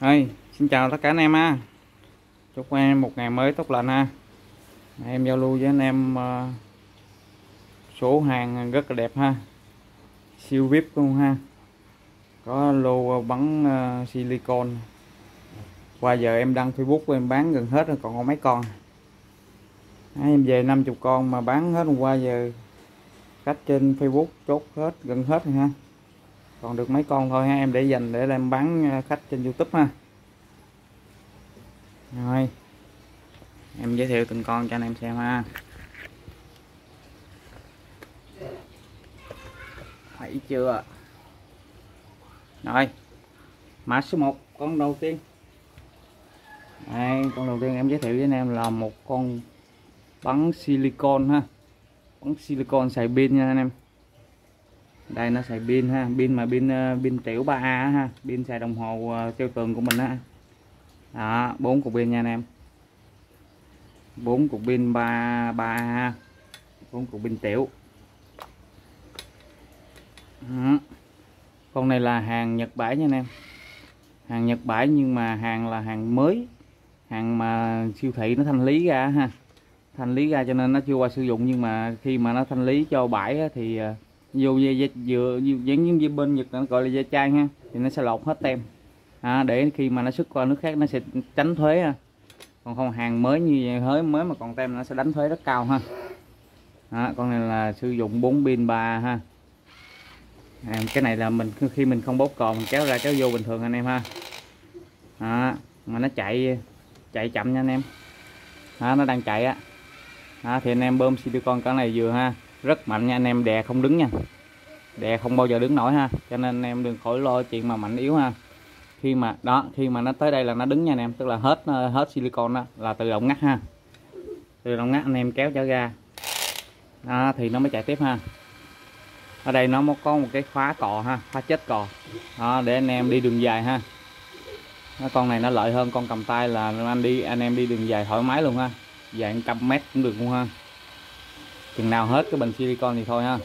Hey, xin chào tất cả anh em ha. Chúc anh em một ngày mới tốt lành ha. Em giao lưu với anh em ờ, số hàng rất là đẹp ha. Siêu VIP luôn ha. Có lô bắn ờ, silicon. Qua giờ em đăng Facebook của em bán gần hết rồi còn có mấy con. Em về 50 con mà bán hết hôm qua giờ khách trên Facebook chốt hết gần hết rồi ha còn được mấy con thôi ha, em để dành để em bán à, khách trên YouTube ha. Rồi. Em giới thiệu từng con cho anh em xem ha. Thấy chưa? Rồi. Mã số 1 con đầu tiên. Đây, con đầu tiên em giới thiệu với anh em là một con bắn silicon ha. Bắn silicon xài pin nha anh em đây nó xài pin ha. Pin mà pin ờ, pin tiểu 3A ha. Pin xài đồng hồ ờ, treo tường của mình ha đó bốn cục pin nha anh em. Bốn cục pin 3 3A bốn cục pin tiểu. Đó. con này là hàng Nhật Bãi nha anh em. Hàng Nhật Bãi nhưng mà hàng là hàng mới. Hàng mà siêu thị nó thanh lý ra ha. Thanh lý ra cho nên nó chưa qua sử dụng nhưng mà khi mà nó thanh lý cho bãi á, thì ờ, dù về dây dừa giống như bên Nhật nó gọi là dây chai ha thì nó sẽ lột hết tem. À, để khi mà nó xuất qua nước khác nó sẽ tránh thuế ha. còn không hàng mới như vậy hới mới mà còn tem nó sẽ đánh thuế rất cao ha. À, con này là sử dụng 4 pin 3 ha. À, cái này là mình khi mình không bóp cò mình kéo ra kéo vô bình thường anh em ha. À, mà nó chạy chạy chậm nha anh em. À, nó đang chạy á. À, thì anh em bơm silicon cái này vừa ha rất mạnh nha anh em đè không đứng nha. Đè không bao giờ đứng nổi ha. Cho nên anh em đừng khỏi lo chuyện mà mạnh yếu ha. Khi mà đó khi mà nó tới đây là nó đứng nha anh em. Tức là hết ờ, hết silicon đó là tự động ngắt ha. Tự động ngắt anh em kéo trở ra đó, thì nó mới chạy tiếp ha. Ở đây nó có một cái khóa cò ha khóa chết cò. Đó, để anh em đi đường dài ha. Đó, con này nó lợi hơn con cầm tay là anh đi anh em đi đường dài thoải mái luôn ha. Dài trăm mét cũng được luôn ha chừng nào hết cái bình silicon thì thôi ha.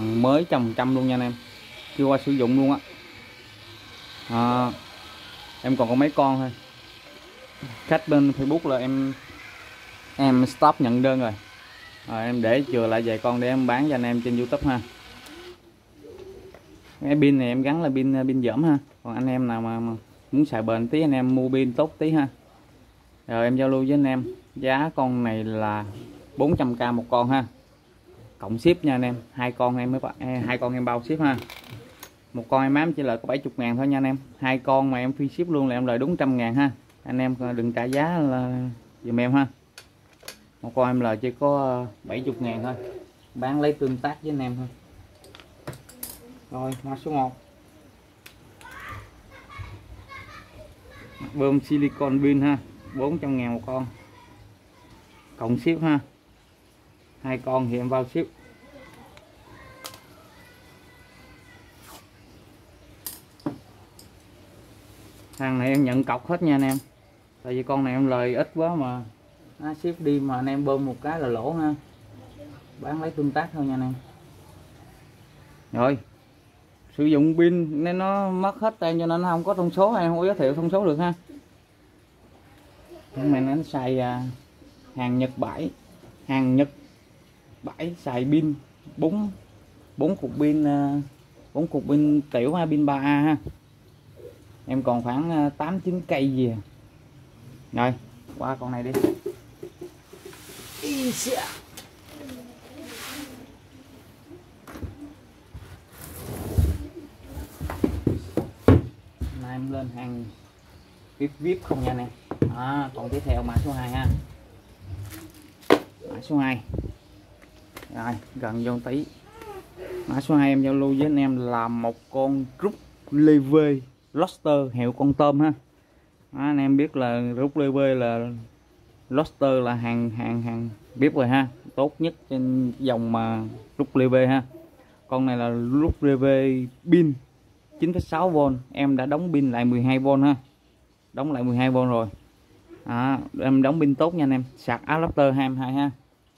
Mới trăm trăm luôn nha anh em. Chưa qua sử dụng luôn á. À, em còn có mấy con thôi. Khách bên facebook là em em stop nhận đơn rồi. À, em để chừa lại vài con để em bán cho anh em trên youtube ha. Cái pin này em gắn là pin pin dởm ha. Còn anh em nào mà, mà muốn xài bền tí anh em mua pin tốt tí ha. Rồi em giao lưu với anh em. Giá con này là 400k một con ha. Cộng ship nha anh em, hai con em mới à, hai con em bao ship ha. Một con em ám chỉ lợi có 70 ngàn thôi nha anh em. Hai con mà em phi ship luôn là em lời đúng trăm ngàn ha. Anh em à, đừng trả giá là dùm em ha. Một con em lời chỉ có à, 70 ngàn thôi. Bán lấy tương tác với anh em thôi. Rồi, mã số 1 bơm silicon pin ha 400 ngàn một con. Cộng ship ha hai con thì em vào ship. Hàng này em nhận cọc hết nha anh em. Tại vì con này em lời ít quá mà. Nó ship đi mà anh em bơm một cái là lỗ ha. Bán lấy tương tác thôi nha anh em. Rồi. Sử dụng pin nên nó mất hết tên cho nên nó không có thông số hay không có giới thiệu thông số được ha. Nhưng mà nó xài à, hàng Nhật bảy, hàng Nhật bãi xài pin bốn bốn cục pin à, bốn cục pin tiểu ha pin 3A ha. Em còn khoảng à, 8 9 cây gì à. rồi qua con này đi. Nay em lên hàng vip vip không nha nè. À, còn tiếp theo mã số 2 ha. Mã số 2 rồi gần vô tí. Mã số 2 em giao lưu với anh em là một con rút leve lobster hiệu con tôm ha. Đó, anh em biết là rút leve là lobster là hàng hàng hàng biết rồi ha. Tốt nhất trên dòng mà rút leve ha. Con này là rút leve pin 9,6V em đã đóng pin lại 12V ha. Đóng lại 12V rồi. À, em đóng pin tốt nha anh em. Sạc adapter 22 ha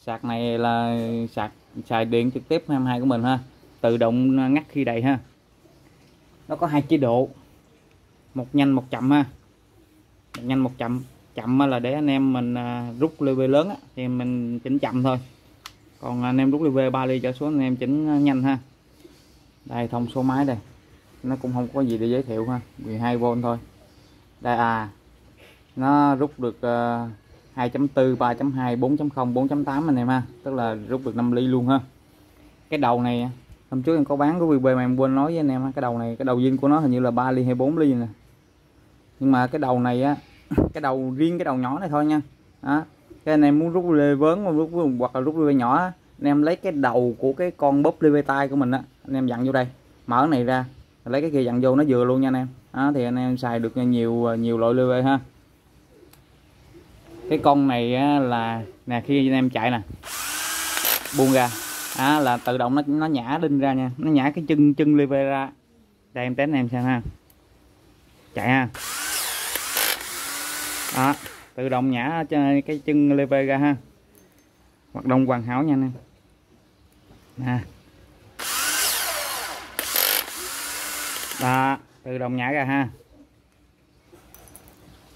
sạc này là sạc xài điện trực tiếp 22 của mình ha. Tự động ngắt khi đầy ha. Nó có hai chế độ. Một nhanh một chậm ha. Một nhanh một chậm. Chậm là để anh em mình à, rút rút bê lớn á, thì mình chỉnh chậm thôi. Còn anh em rút lê 3 ly trở xuống anh em chỉnh à, nhanh ha. Đây thông số máy đây. Nó cũng không có gì để giới thiệu ha. 12V thôi. Đây à nó rút được à, 2.4 3.2 4.0 4.8 anh em ha. Tức là rút được 5 ly luôn ha. Cái đầu này hôm trước em có bán cái VB mà em quên nói với anh em ha. cái đầu này cái đầu zin của nó hình như là 3 ly hay 4 ly nè. Nhưng mà cái đầu này á cái đầu riêng cái đầu nhỏ này thôi nha. Đó. Cái anh em muốn rút lê vớn rút hoặc là rút lê nhỏ á. anh em lấy cái đầu của cái con bóp lê tay của mình á anh em dặn vô đây. Mở cái này ra lấy cái kia dặn vô nó vừa luôn nha anh em. Đó, thì anh em xài được nhiều nhiều loại lê ha cái con này là nè khi anh em chạy nè. Buông ra. À, là tự động nó nó nhả đinh ra nha. Nó nhả cái chân chân lever ra. Đây em test em xem ha. Chạy ha. Đó tự động nhả cái chân lever ra ha. Hoạt động hoàn hảo nha anh em. Nè. Đó tự động nhả ra ha.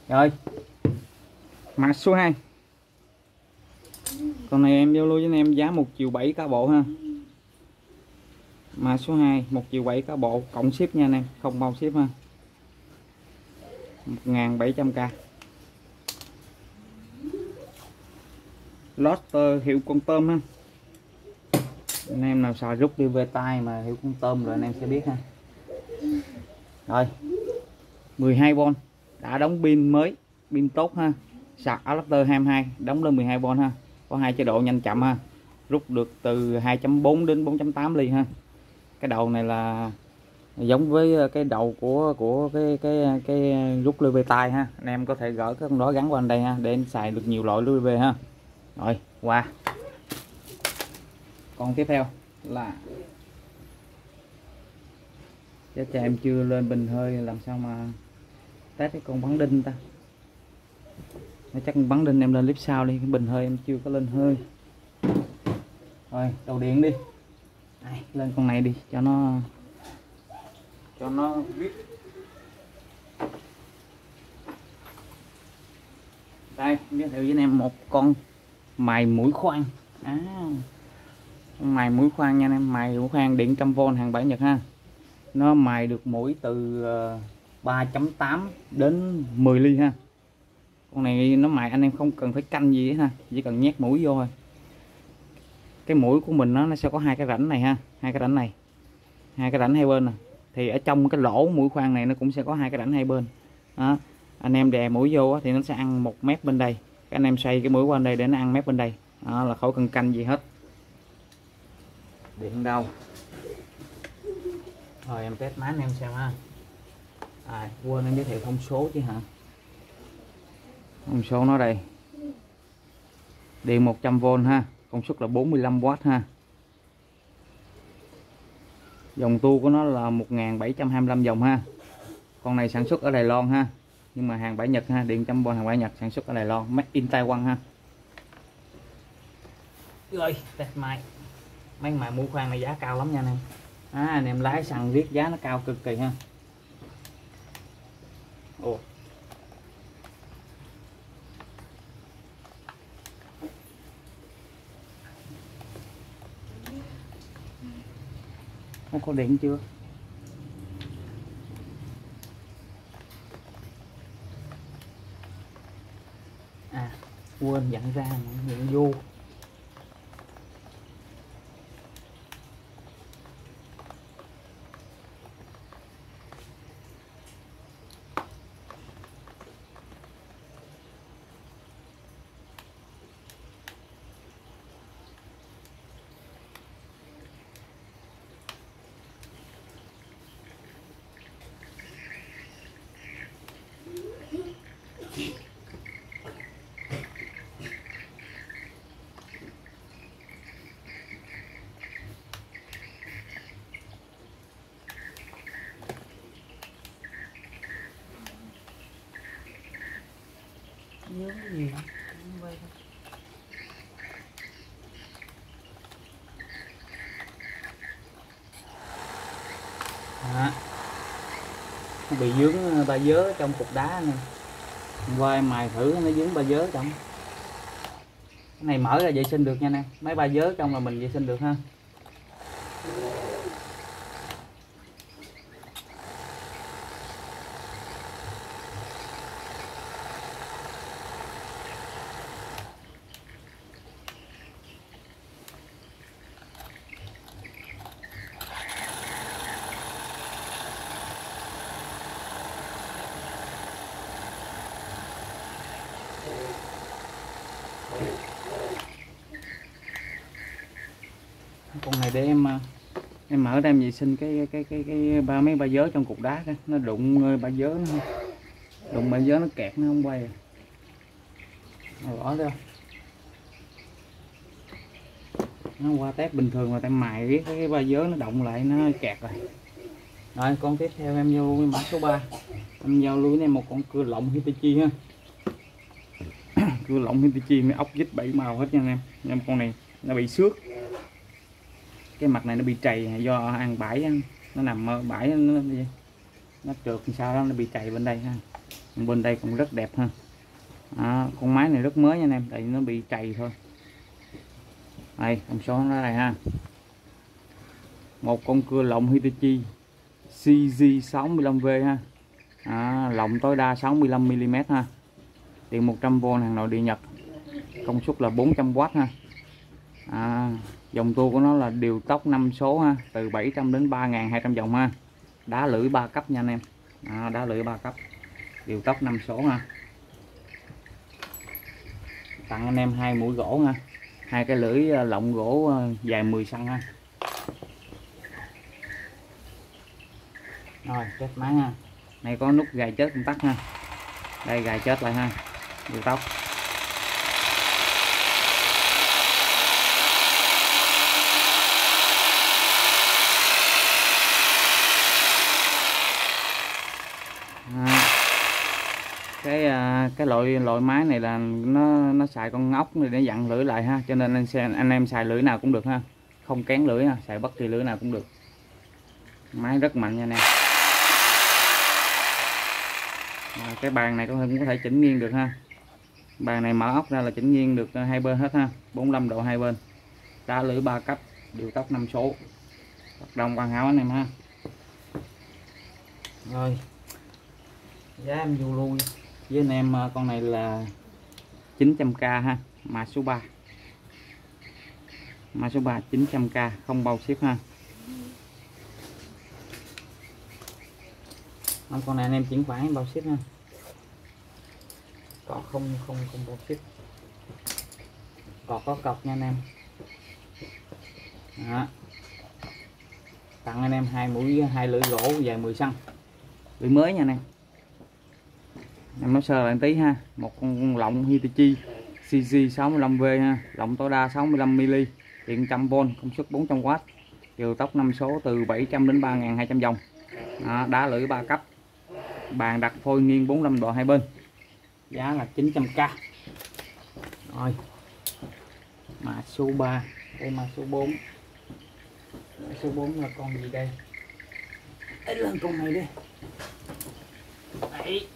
Rồi mã số 2 con này em giao lưu với anh em giá 1 triệu 7 cả bộ ha. Mã số 2 1 triệu 7 cả bộ, cộng ship nha anh em, không bao ship ha. 1700k Loster hiệu con tôm ha. Anh em nào xài rút đi về tay mà hiệu con tôm rồi anh em sẽ biết ha. Rồi. 12V đã đóng pin mới, pin tốt ha sạc adapter 22 đóng lên 12V ha. Có hai chế độ nhanh chậm ha. Rút được từ 2.4 đến 4.8 ly ha. Cái đầu này là giống với ờ, cái đầu của của cái cái cái rút lưỡi tay ha. Anh em có thể gỡ cái con đó gắn qua đây ha, để anh xài được nhiều loại lưỡi ha. Rồi, qua. Còn tiếp theo là chắc cha em chưa lên bình hơi, làm sao mà test cái con bắn đinh ta? Nó chắc bắn đinh em lên clip sau đi. Cái bình hơi em chưa có lên hơi. Rồi đầu điện đi. Đây, lên con này đi cho nó cho nó biết. Đây giới thiệu với anh em một con mài mũi khoan. À, mài mũi khoan nha anh em. Mài mũi khoan điện trăm v hàng bảy nhật ha. Nó mài được mũi từ ờ, 3.8 đến 10 ly ha con này nó mài anh em không cần phải canh gì ha chỉ cần nhét mũi vô thôi. Cái mũi của mình nó nó sẽ có hai cái rãnh này ha hai cái rãnh này. Hai cái rãnh hai bên nè. Thì ở trong cái lỗ mũi khoan này nó cũng sẽ có hai cái rãnh hai bên. Đó. anh em đè mũi vô thì nó sẽ ăn một mét bên đây. Các anh em xoay cái mũi qua đây để nó ăn mép bên đây. Đó, là khỏi cần canh gì hết. Điện đâu? Rồi em test máy anh em xem ha. À, quên em giới thiệu thông số chứ hả? Thông số nó đây. Điện 100V ha. Công suất là 45W ha. Dòng tua của nó là 1725 dòng ha. Con này sản xuất ở Đài Loan ha. Nhưng mà hàng bãi Nhật ha. Điện trăm bon hàng bãi Nhật sản xuất ở Đài Loan. Made in Taiwan ha. Rồi test máy mấy mài mua khoan này giá cao lắm nha anh em. À, anh em lái xăng riết giá nó cao cực kỳ ha. Ồ. không có điện chưa? À quên dặn ra nhận vô nhớ gì đó. nó bị dướng ờ, ba dớ trong cục đá nè. Qua em mài thử, nó dướng ba dớ trong. Cái này mở ra vệ sinh được nha nè mấy ba dớ trong là mình vệ sinh được ha con này để em ờ, em mở vệ sinh cái cái cái cái ba, mấy ba dớ trong cục đá đó. nó đụng ba dớ nó đụng ba dớ nó kẹt, nó không quay à? nó bỏ ra nó qua test bình thường mà tem mài riết cái ba dớ nó động lại, nó kẹt rồi. Rồi, con tiếp theo, em vô mã số 3 em giao lưu này em một con cưa lộng Hitachi ha. Cưa lộng Hitachi mấy ốc vít bảy màu hết nha anh em. Em, con này nó bị xước cái mặt này nó bị trầy do ăn bãi nó nằm ở bãi nó, nó, trượt sao đó nó bị trầy bên đây ha. Bên đây cũng rất đẹp ha. À, con máy này rất mới nha anh em tại nó bị trầy thôi. Đây thông số nó đây ha. Một con cưa lộng Hitachi CG65V ha. À, lộng tối đa 65mm ha. Điện 100V hàng nội địa Nhật. Công suất là 400W ha. À, dòng tua của nó là điều tốc 5 số ha từ 700 đến 3.200 dòng ha. Đá lưỡi 3 cấp nha anh em. À, đá lưỡi 3 cấp. Điều tốc 5 số ha. Tặng anh em hai mũi gỗ ha. Hai cái lưỡi à, lọng gỗ à, dài 10 xăng ha. Rồi chết máy ha. Này có nút gài chết công tắc ha. Đây gài chết lại ha. Điều tốc À, cái à, cái loại loại máy này là nó nó xài con ốc này để dặn lưỡi lại ha. Cho nên anh xe- anh em xài lưỡi nào cũng được ha. Không kén lưỡi ha xài bất kỳ lưỡi nào cũng được. Máy rất mạnh nha anh em. À, cái bàn này có thể cũng có thể chỉnh nghiêng được ha. Bàn này mở ốc ra là chỉnh nghiêng được ờ, hai bên hết ha. 45 độ hai bên. Đá lưỡi ba cấp điều tốc 5 số. Hoạt động hoàn hảo anh em ha. Rồi. Giá em vô lui với anh em à, con này là 900k ha mã số 3 mã số 3 900k không bao ship ha. Ờ, con này anh em chuyển khoản bao ship ha. Có không không không bao ship. Còn có cọc nha anh em. Đó. tặng anh em hai mũi hai lưỡi gỗ dài 10 xăng. Lưỡi mới nha anh em em nói sơ lại tí ha. Một con lọng Hitachi CG 65V ha. Lọng tối đa 65mm điện 100V công suất 400W chiều tốc 5 số từ 700 đến 3200 vòng. À, đá lưỡi 3 cấp. Bàn đặt phôi nghiêng 45 độ hai bên. Giá là 900k rồi mã số 3 đây mã số 4 mã số 4 là con gì đây? Đây là con này đi Đấy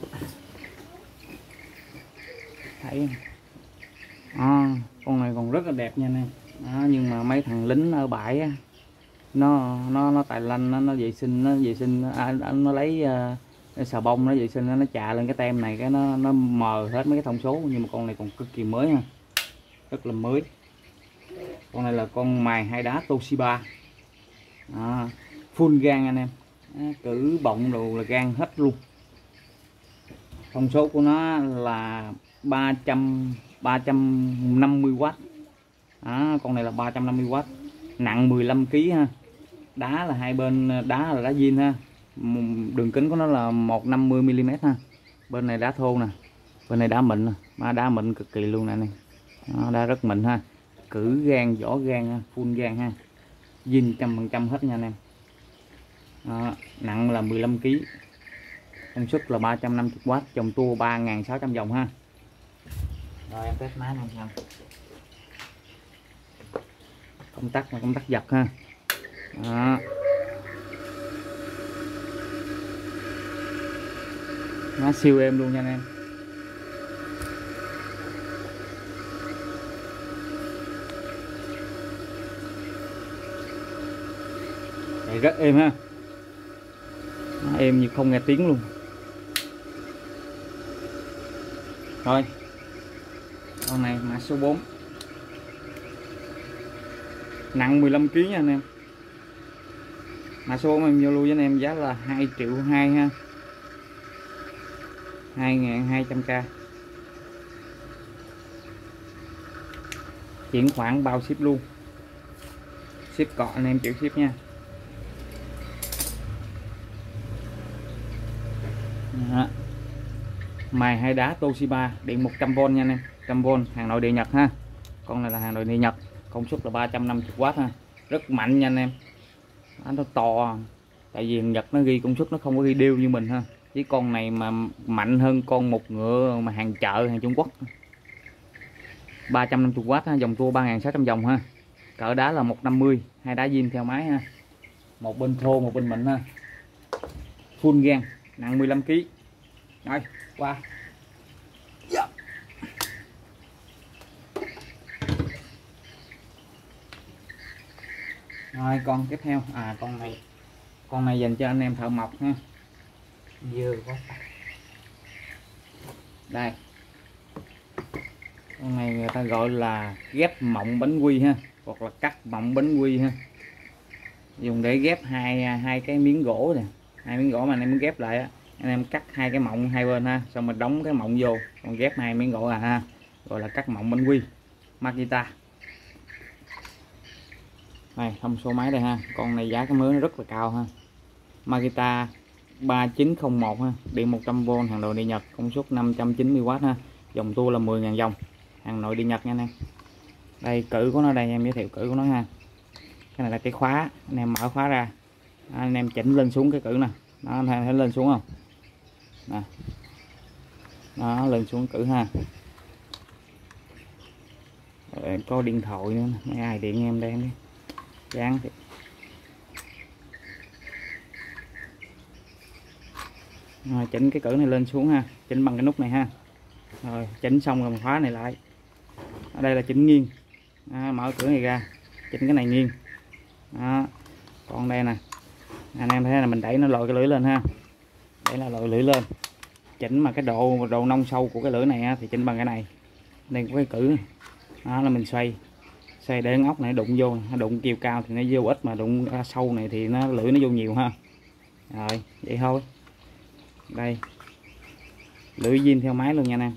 thấy à, con này còn rất là đẹp nha anh em à, nhưng mà mấy thằng lính ở bãi á, nó nó nó tài lanh nó, nó vệ sinh nó vệ sinh à, à nó lấy uh, xà bông nó vệ sinh nó, nó chà lên cái tem này cái nó nó mờ hết mấy cái thông số. Nhưng mà con này còn cực kỳ mới ha rất là mới. Con này là con mài hai đá Toshiba. À, full gan anh em. À, cử bọng đồ là gan hết luôn. Thông số của nó là 300 350W à, con này là 350W nặng 15 kg ha. Đá là hai bên đá là đá zin ha. Đường kính của nó là 150 mm ha. Bên này đá thô nè. Bên này đá mịn nè. Mà đá mịn cực kỳ luôn nè này đó, đá rất mịn ha. Cử gan vỏ gan ha, full gan ha. Zin trăm phần trăm hết nha anh em. Đó, nặng là 15 kg công suất là 350W dòng tua 3.600 dòng ha rồi em test máy làm xong công tắc là công tắc giật ha. Đó. nó siêu êm luôn nha anh em. Đấy, rất êm ha. Nó êm như không nghe tiếng luôn. Rồi con này mã số 4 nặng 15 kg nha anh em. Mã số 4 em vô lưu với anh em giá là 2 triệu 2 ha. 2.200k chuyển khoản bao ship luôn. Ship cọ anh em chịu ship nha. Đó. mài hai đá Toshiba điện 100V nha anh em. 100V hàng nội địa Nhật ha. Con này là hàng nội địa Nhật công suất là 350W ha. Rất mạnh nha anh em. Nó to tại vì Nhật nó ghi công suất nó không có ghi điêu như mình ha. Chứ con này mà mạnh hơn con một ngựa mà hàng chợ hàng Trung Quốc. 350W ha, dòng tua 3600 dòng ha. Cỡ đá là 150 hai đá diêm theo máy ha. Một bên thô một bên mịn ha. Full gan nặng 15 kg rồi qua. Rồi con tiếp theo. À con này. Con này dành cho anh em thợ mộc ha dơ quá. Đây. Con này người ta gọi là ghép mộng bánh quy ha hoặc là cắt mộng bánh quy ha. Dùng để ghép hai hai cái miếng gỗ nè. Hai miếng gỗ mà anh em muốn ghép lại á anh em cắt hai cái mộng hai bên ha xong mình đóng cái mộng vô còn ghép hai miếng gỗ à ha. Gọi là cắt mộng bánh quy. Makita này thông số máy đây ha. Con này giá cái mới nó rất là cao ha. Makita 3901 ha. Điện 100V hàng nội đi Nhật. Công suất 590W ha. Dòng tua là 10.000 dòng. Hàng nội đi Nhật nha anh em. Đây cử của nó đây em giới thiệu cử của nó ha. Cái này là cái khóa. Anh em mở khóa ra. À, anh em chỉnh lên xuống cái cử nè. Đó anh em thấy lên xuống không? Nè. Đó lên xuống cử ha. Rồi, có điện thoại nữa mấy ai điện em đây đi dán thì rồi, chỉnh cái cử này lên xuống ha. Chỉnh bằng cái nút này ha. Rồi chỉnh xong rồi mình khóa này lại. Ở đây là chỉnh nghiêng. À, mở cửa này ra. Chỉnh cái này nghiêng. Đó. Còn đây nè. Anh em thấy là mình đẩy nó lội cái lưỡi lên ha. Đẩy là lội lưỡi lên. Chỉnh mà cái độ độ nông sâu của cái lưỡi này á, thì chỉnh bằng cái này. Đây có cái cử đó là mình xoay xây để ốc này đụng vô đụng chiều cao thì nó vô ít mà đụng ra sâu này thì nó lưỡi nó vô nhiều ha. Rồi vậy thôi. Đây. Lưỡi zin theo máy luôn nha anh em.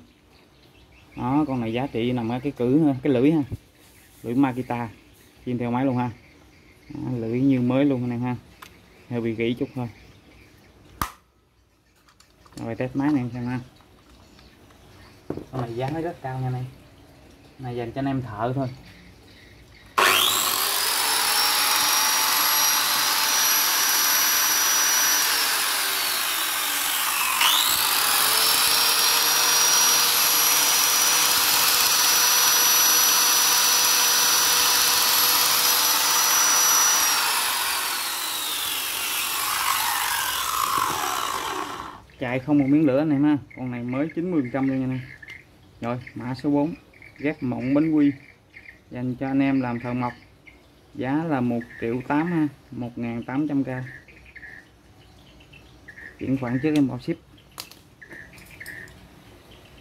Đó con này giá trị nằm ở cái cử cái lưỡi ha. Lưỡi Makita. Zin theo máy luôn ha. Đó, lưỡi như mới luôn anh em ha. Hơi bị gỉ chút thôi. Rồi test máy này xem ha. Con này giá nó rất cao nha này này dành cho anh em thợ thôi. Chạy không một miếng lửa anh em ha. Con này mới 90 trăm luôn nha này rồi, mã số 4 ghép mộng bánh quy. Dành cho anh em làm thợ mộc. Giá là 1 triệu 8 ha. 1.800k chuyển khoản trước em bỏ ship.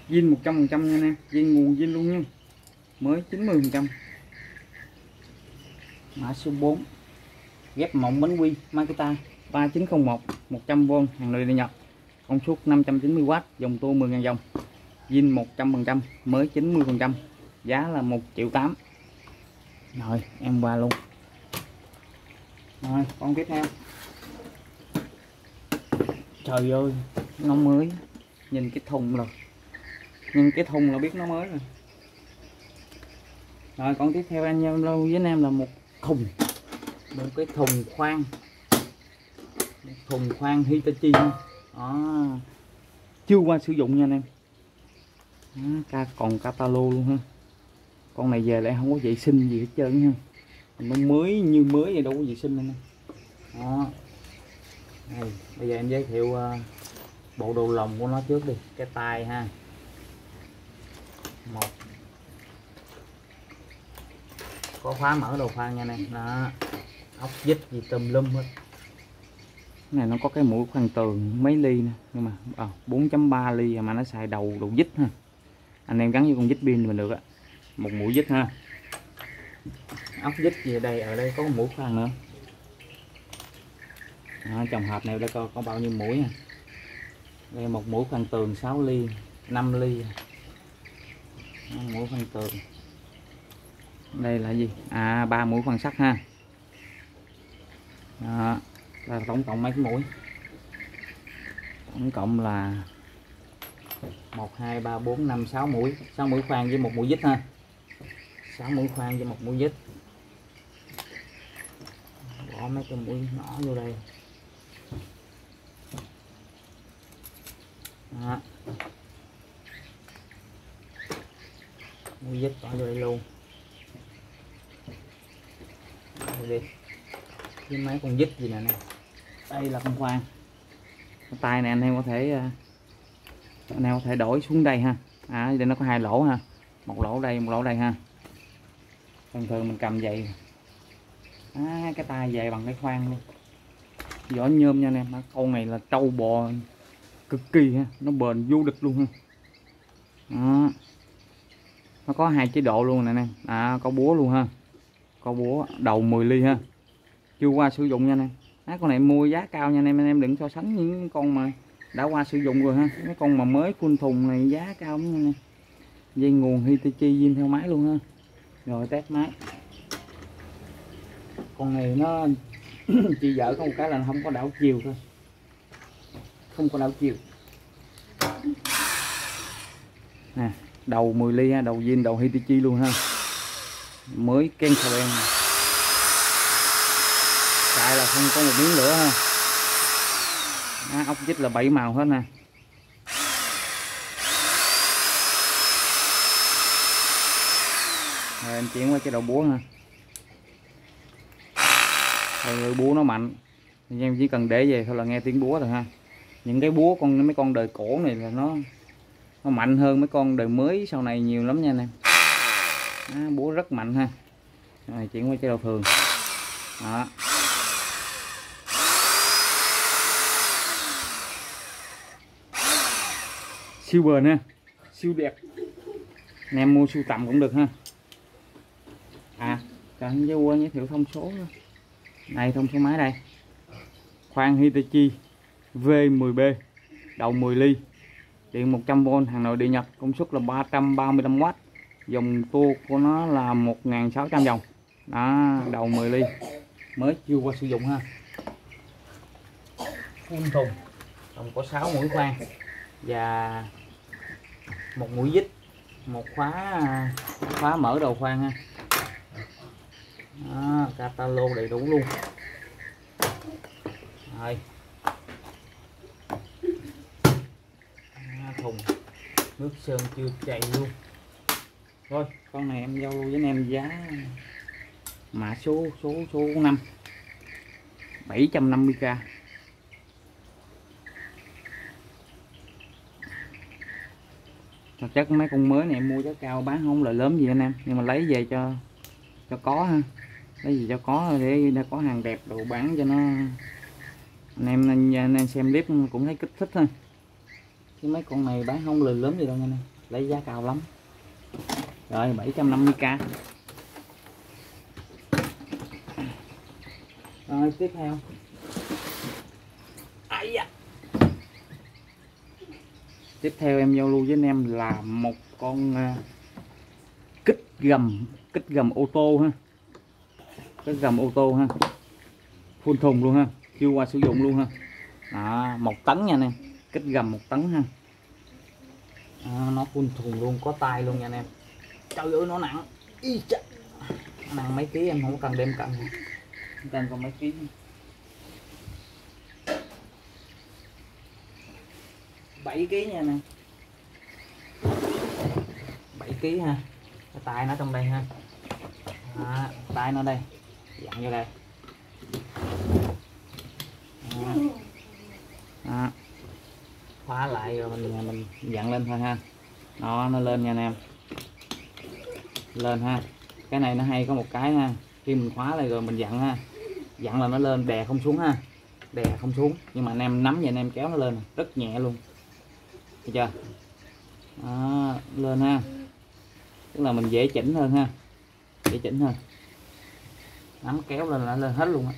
Zin 100% nha anh em. Zin nguồn zin luôn nha. Mới 90% mã số 4 ghép mộng bánh quy. Makita 3901 100V hàng nội địa nhập công suất 590W dòng tua 10.000 dòng. Zin 100% mới 90% giá là 1 triệu 8 rồi, em qua luôn. Rồi, con tiếp theo. Trời ơi, nó mới. Nhìn cái thùng rồi. Nhìn cái thùng là biết nó mới rồi. Rồi, con tiếp theo, anh em lâu với anh em là một thùng. Một cái thùng khoan một thùng khoan Hitachi đó. chưa qua sử dụng nha anh em. Đó, còn catalog luôn ha. Con này về lại không có vệ sinh gì hết trơn nha. Nó mới như mới vậy đâu có vệ sinh nữa đó. Đây, bây giờ em giới thiệu uh, bộ đồ lồng của nó trước đi. Cái tay ha. Một. Có khóa mở đồ khoan nha này đó. Ốc vít gì tùm lum hết cái này nó có cái mũi khoan tường mấy ly nè nhưng mà ờ, à, 4.3 ly mà nó xài đầu đầu dít ha. Anh em gắn vô con dít pin mình được á một mũi dít ha. Ốc dít gì ở đây ở đây có một mũi khoan nữa. Đó, trong hộp này đây coi có bao nhiêu mũi à đây một mũi khoan tường 6 ly 5 ly à. đó, mũi khoan tường. Đây là gì? À ba mũi khoan sắt ha. Đó là tổng cộng mấy cái mũi? Tổng cộng là 1 2 3 4 5 6 mũi. 6 mũi khoan với một mũi vít ha. 6 mũi khoan với một mũi vít bỏ mấy cái mũi nhỏ vô đây. Đó. mũi vít bỏ vô đây luôn. Đây đi. Với mấy con vít gì nè nè đây là con khoan cái tay này anh em có thể à, anh em có thể đổi xuống đây ha. À để nó có hai lỗ ha. Một lỗ đây một lỗ đây ha. Thường thường mình cầm vậy. À, cái tay về bằng cái khoan luôn vỏ nhôm nha anh em. À, con này là trâu bò cực kỳ ha. Nó bền vô địch luôn ha. Đó. nó có hai chế độ luôn nè anh em. À có búa luôn ha. Có búa đầu 10 ly ha. Chưa qua sử dụng nha anh em. Đó, con này mua giá cao nha anh em anh em đừng so sánh những con mà đã qua sử dụng rồi ha. Cái con mà mới khuôn thùng này giá cao lắm nha dây nguồn Hitachi zin theo máy luôn ha. Rồi test máy. Con này nó chị vợ có một cái là không có đảo chiều thôi. Không có đảo chiều. Nè đầu 10 ly ha đầu zin đầu Hitachi luôn ha. Mới ken em lại là không có một miếng lửa ha. À, ốc vít là bảy màu hết nè. Rồi em chuyển qua cái đầu búa ha. Rồi búa nó mạnh. Anh em chỉ cần để về thôi là nghe tiếng búa rồi ha. Những cái búa con mấy con đời cổ này là nó nó mạnh hơn mấy con đời mới sau này nhiều lắm nha anh em. À, búa rất mạnh ha. Rồi chuyển qua chế độ thường. Đó. Siêu bền ha. Siêu đẹp. Anh em mua sưu tầm cũng được ha. À cho quên giới thiệu thông số này, thông số máy đây. Khoan Hitachi V10B, đầu 10 ly. Điện 100V hàng nội địa Nhật. Công suất là 335W dòng tua của nó là 1.600 dòng. Đó, đầu 10 ly. Mới chưa qua sử dụng ha. Phun thùng. Tổng có 6 mũi khoan và một mũi vít. Một khóa khóa mở đầu khoan ha. Đó, catalog đầy đủ luôn. Rồi. Thùng. Nước sơn chưa chạy luôn. Thôi con này em giao lưu với anh em giá. Mã số số số 5 750k chắc chất mấy con mới này em mua giá cao bán không lời lớn gì anh em. Nhưng mà lấy về cho cho có ha. Lấy gì cho có để, để có hàng đẹp đồ bán cho nó. Anh em anh em xem clip cũng thấy kích thích thôi. Chứ mấy con này bán không lời lớn gì đâu nha anh em. Lấy giá cao lắm. Rồi 750k rồi tiếp theo. Ai da tiếp theo em giao lưu với anh em là một con à, kích gầm kích gầm ô tô ha. Kích gầm ô tô ha. Phun thùng luôn ha. Chưa qua sử dụng luôn ha. Đó, một tấn nha anh em. Kích gầm một tấn ha. À, nó phun thùng luôn có tay luôn nha anh em. Trời ơi nó nặng. Y chà. nặng mấy ký em không cần đem cận cần còn mấy ký bảy ký nha nè 7 kg ha. Cái tay nó trong đây ha. Đó, tay nó đây. Dặn vô đây. Đó. Đó. khóa lại rồi mình mình dặn lên thôi ha. Đó nó lên nha anh em. Lên ha. Cái này nó hay có một cái ha. Khi mình khóa lại rồi mình dặn ha. Dặn là nó lên đè không xuống ha. Đè không xuống. Nhưng mà anh em nắm và anh em kéo nó lên. Rất nhẹ luôn được chưa? Đó, lên ha. Tức là mình dễ chỉnh hơn ha. Dễ chỉnh hơn. Nắm kéo lên là lên hết luôn đó,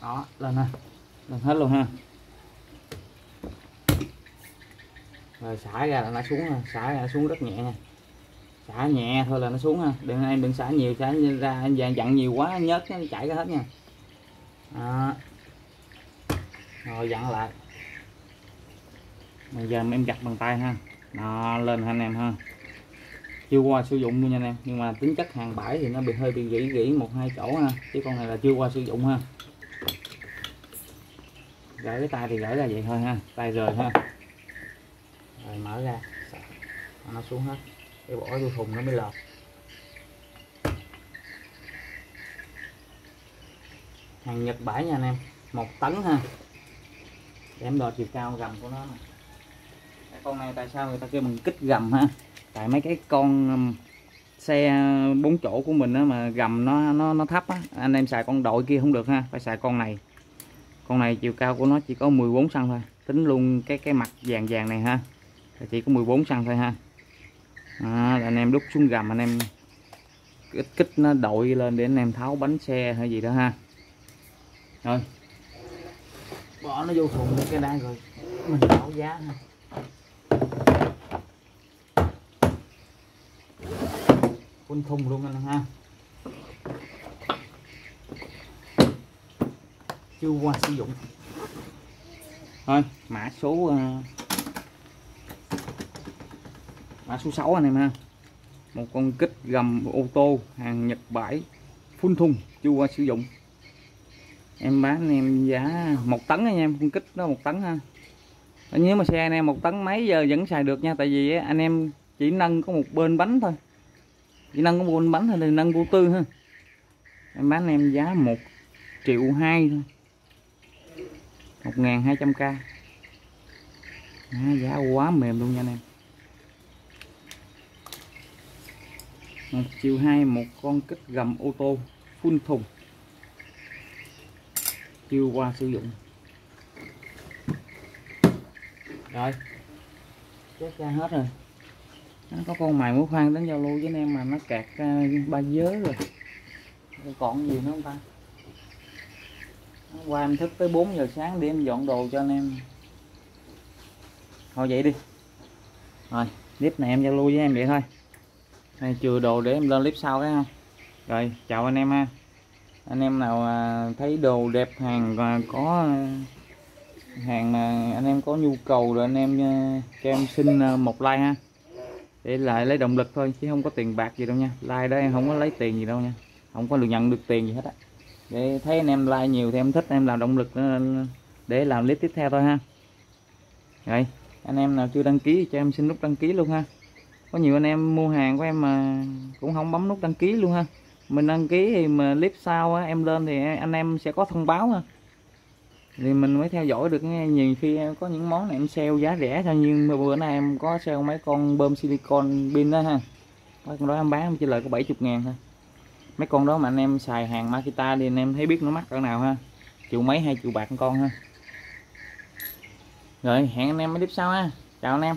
đó lên ha. Lên hết luôn ha. Rồi xả ra là nó xuống ha. Xả ra nó xuống rất nhẹ nha. Xả nhẹ thôi là nó xuống ha. Đừng em đừng xả nhiều xả ra anh dặn nhiều quá nhớt nó chảy ra hết nha. Đó. rồi dặn lại bây giờ em gặt bằng tay ha. Nó lên ha anh em ha. Chưa qua sử dụng luôn nha anh em. Nhưng mà tính chất hàng bãi thì nó bị hơi bị gỉ gỉ một hai chỗ ha. Chứ con này là chưa qua sử dụng ha. Gãy cái tay thì gãy ra vậy thôi ha. Tay rời ha. Rồi, mở ra. Nó xuống hết. Để bỏ vô thùng nó mới lọt. Hàng Nhật bãi nha anh em. Một tấn ha. Để em đo chiều cao gầm của nó này con này tại sao người ta kêu mình kích gầm ha? Tại mấy cái con um, xe bốn chỗ của mình á mà gầm nó nó nó thấp á anh em xài con đội kia không được ha phải xài con này. Con này chiều cao của nó chỉ có 14 cm thôi tính luôn cái cái mặt vàng vàng này ha thì chỉ có 14 cm thôi ha. À, anh em đút xuống gầm anh em kích kích nó đội lên để anh em tháo bánh xe hay gì đó ha. Rồi. Bỏ nó vô thùng cái đang rồi mình bảo giá ha. Quân thùng luôn anh ha. Chưa qua sử dụng. Thôi mã số uh, mã số 6 anh em ha. Một con kích gầm ô tô hàng Nhật bãi phun thùng chưa qua sử dụng. Em bán em giá một tấn anh em con kích đó một tấn ha. Ờ, nếu mà xe anh em một tấn mấy giờ vẫn xài được nha. Tại vì anh em chỉ nâng có một bên bánh thôi chỉ nâng có một bánh thôi thì nâng vô tư ha. Em bán em giá một triệu hai thôi. Một ngàn hai trăm k. Giá quá mềm luôn nha anh em. Một triệu hai, một con kích gầm ô tô phun thùng. Chưa qua sử dụng. Rồi. Chết ra hết rồi nó có con mài mũi khoan đến giao lưu với anh em mà nó kẹt uh, ba giới rồi. Còn gì nữa không ta? Qua em thức tới 4 giờ sáng để em dọn đồ cho anh em. Thôi vậy đi. Rồi clip này em giao lưu với em vậy thôi. Hay chừa đồ để em lên clip sau cái ha. Rồi chào anh em ha. Anh em nào à, thấy đồ đẹp hàng và có hàng mà anh em có nhu cầu rồi anh em à, cho em xin à, một like ha để lại lấy động lực thôi chứ không có tiền bạc gì đâu nha. Like đó em không có lấy tiền gì đâu nha. Không có được nhận được tiền gì hết á. Để thấy anh em like nhiều thì em thích em làm động lực ờ, để làm clip tiếp theo thôi ha. Rồi anh em nào chưa đăng ký cho em xin nút đăng ký luôn ha. Có nhiều anh em mua hàng của em mà cũng không bấm nút đăng ký luôn ha. Mình đăng ký thì mà clip sau á, em lên thì anh em sẽ có thông báo ha thì mình mới theo dõi được nghe nhiều khi em có những món này em sale giá rẻ thôi, nhưng mà bữa nay em có sale mấy con bơm silicon pin đó ha. Mấy con đó em bán em chỉ lời có 70 ngàn thôi. Mấy con đó mà anh em xài hàng Makita thì anh em thấy biết nó mắc cỡ nào ha. Triệu mấy hai triệu bạc con ha. Rồi, hẹn anh em mấy clip sau ha. Chào anh em.